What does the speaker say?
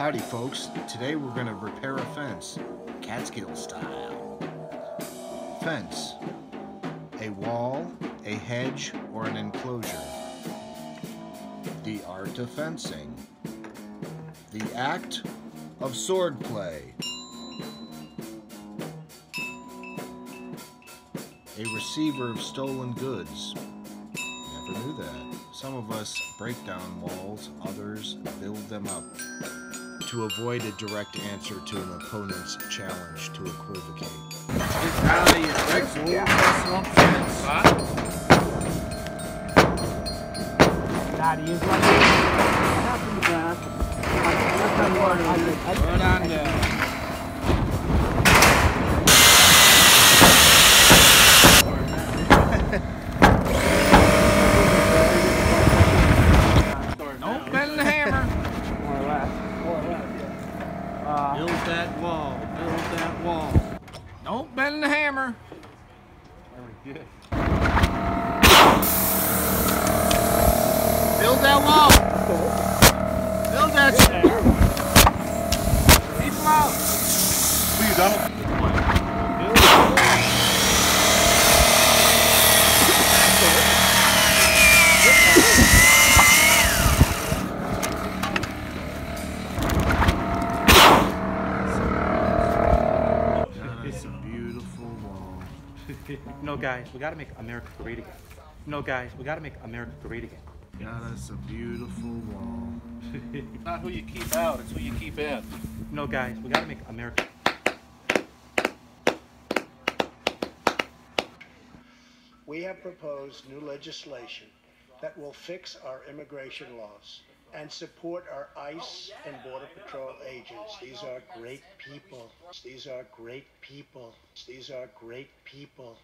Howdy folks, today we're going to repair a fence, Catskill style. Fence, a wall, a hedge, or an enclosure. The art of fencing. The act of swordplay. A receiver of stolen goods. Never knew that. Some of us break down walls, others build them up to avoid a direct answer to an opponent's challenge to equivocate. Of your sexual personal fence. Daddy is like nothing to that. Put on down. Don't bend the hammer. More or less. More or less, yeah. Uh, Build that wall. Build that wall. Don't bend the hammer. Build that wall! Build that shit! Keep 'em out. It's a No, guys, we gotta make America great again. No, guys, we gotta make America great again. God, that's a beautiful wall. Not who you keep out, it's who you keep in. No, guys, we gotta make America. We have proposed new legislation that will fix our immigration laws and support our ICE and Border Patrol agents. These are great people. These are great people. These are great people.